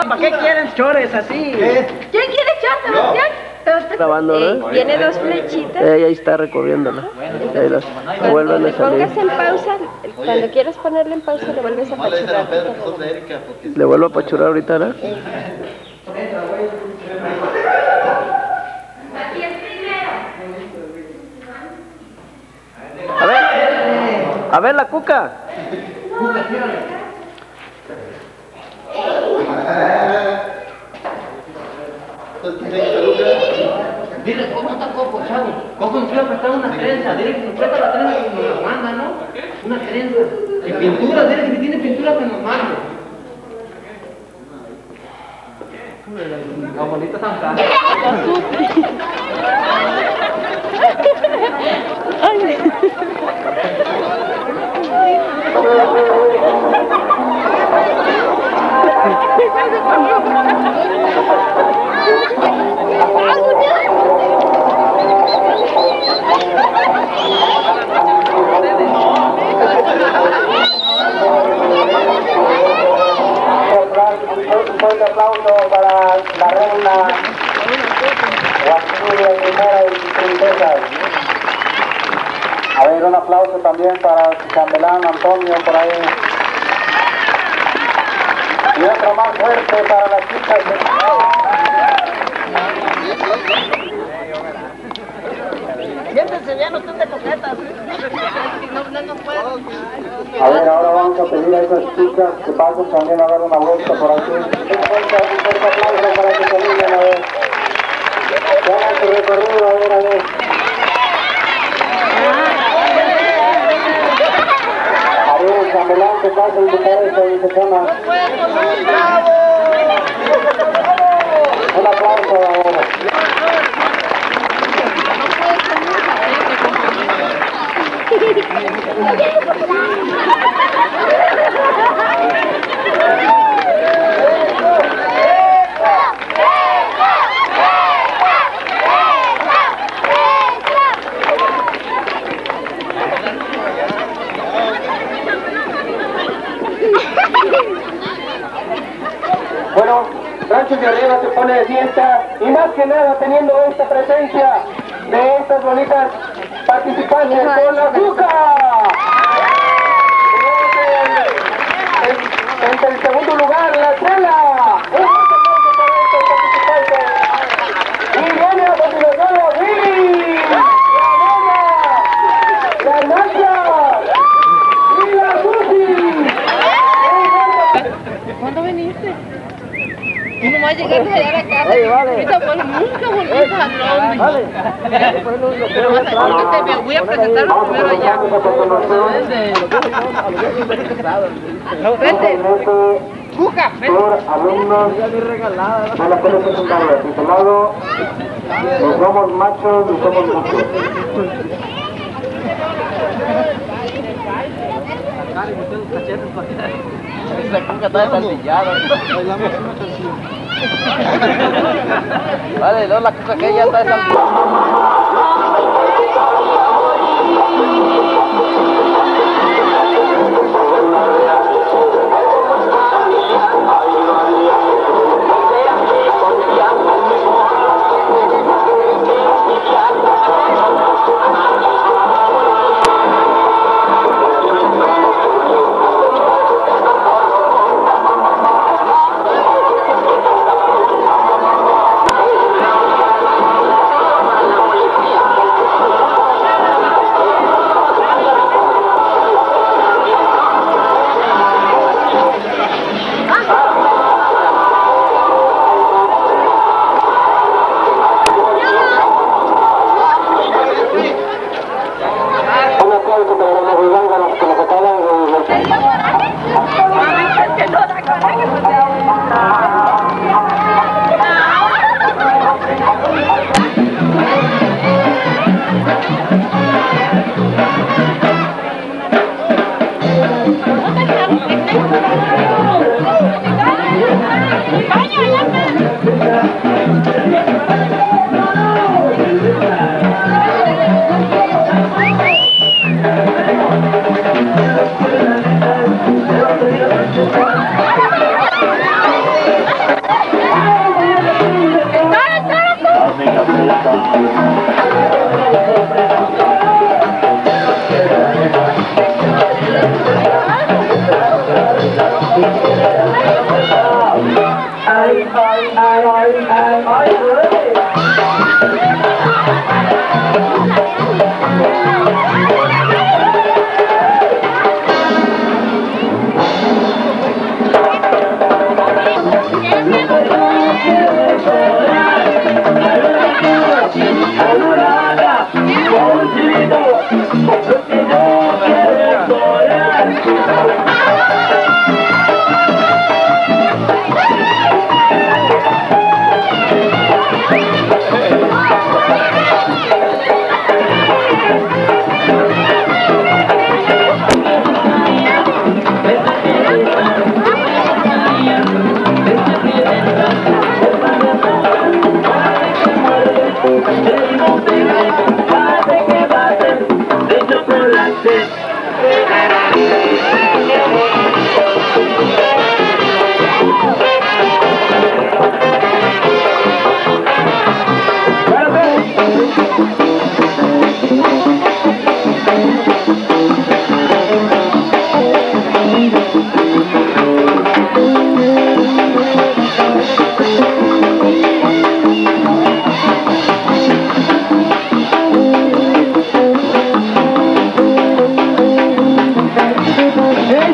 ¿Para qué quieren chores así? ¿Quién quiere echar, Sebastián? Sebastián. Grabando, ¿no? Tiene dos flechitas. Eh, ahí está recorriéndola. Ahí las vuelven Le a salir. pongas en pausa, cuando quieras ponerle en pausa, le vuelves a apachurrar. Le vuelvo a apachurar ahorita, ¿no? A ver, a ver la cuca. Dile, ¿cómo está Coco, chavo? Coco nos quiere prestar una trenza. Dile que nos presta la trenza que nos la manda, ¿no? Una trenza. Y pintura, dile que tiene pintura que nos mande. Abuelita Santa. Un un aplauso también para Chambelán Antonio por ahí. Y otro más fuerte para las chicas. Siéntense bien, ustedes de coquetas. A ver, ahora vamos a pedir a esas chicas que pasen también a dar una vuelta por aquí. Un fuerte, un fuerte aplauso para que se a ver. Hagan su recorrido, a ver, a ver. A ver, el en Bucarest, ahí se llama. Un aplauso ahora. Bueno, Rancho de Arriba se pone de fiesta y más que nada teniendo esta presencia de estas bonitas participantes con la azúcar. En el segundo lugar, la Chela. Un participantes. Y viene a continuación la Willy, la Nena, la Nacha y la Susi. ¿Cuándo viniste? Nomás llegaste allá a la casa. Oye, vale. Ahorita pues nunca volviste a Londres. Vale. Pero vas a te voy a presentar primero allá. Vete. Cuca, vete. por alumnos de la escuela secundaria, titulado Nos somos machos y somos machos. La cuca está desaldillada. Vale, luego la cuca que ya está desaldillada.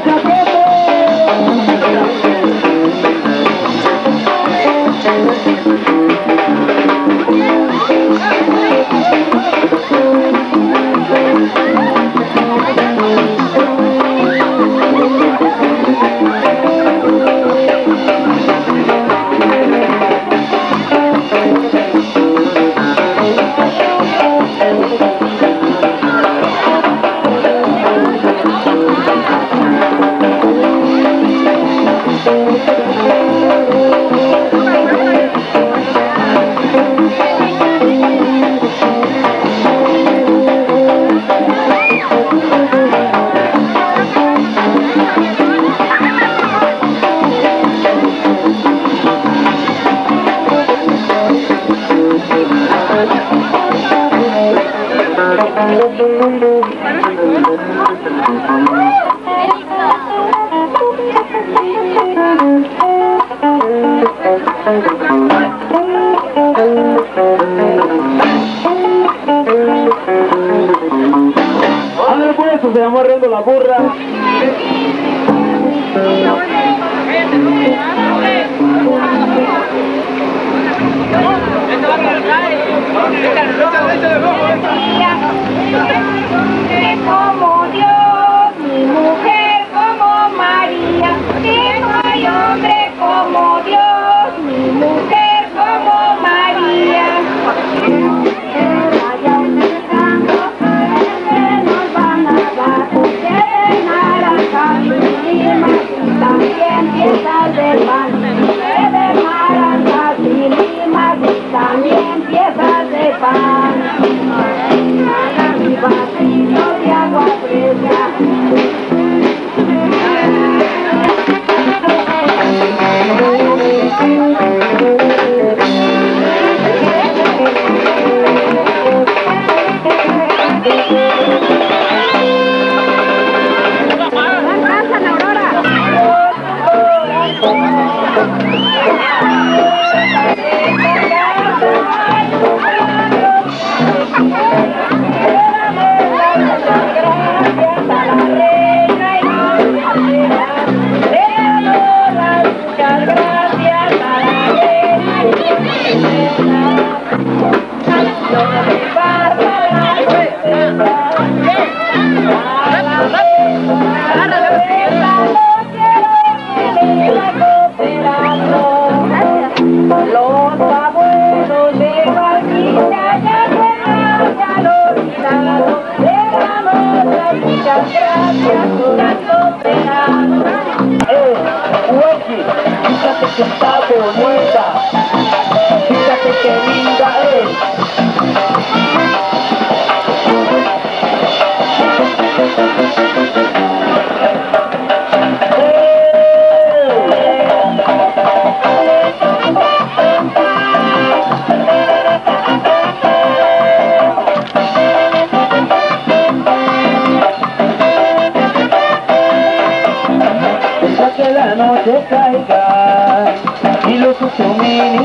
Ándale Thank you. Fíjate que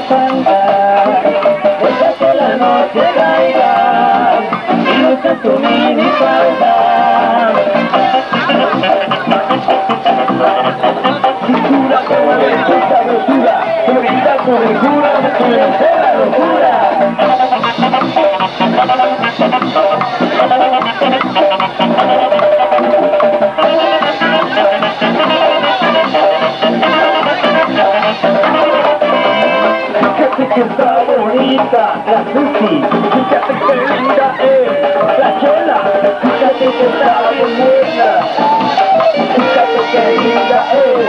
fun. Bonita la Susi, fíjate que linda es la Chela, fíjate que está bien buena, fíjate que linda es.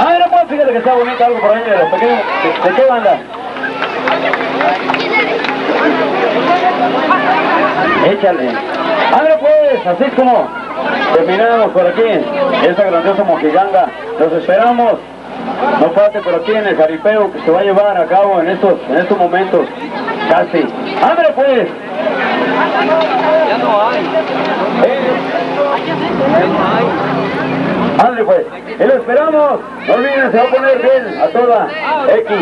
A ver, pues fíjate que está bonita algo por ahí de. ¿De, de qué banda? Échale. Ándale pues, así es como terminamos por aquí, esta grandiosa mojiganga. Los esperamos. No falte por aquí en el jaripeo que se va a llevar a cabo en estos, en estos momentos. Casi. ¡Ándale pues! Ya no hay. Ándale pues, y lo esperamos. No olviden, se va a poner bien a toda X.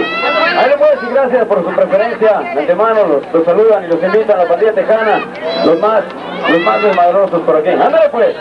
Ándale pues, y gracias por su preferencia. De antemano los, saludan y los invitan a la pandilla tejana, los más, los más desmadrosos por aquí. Ándale pues.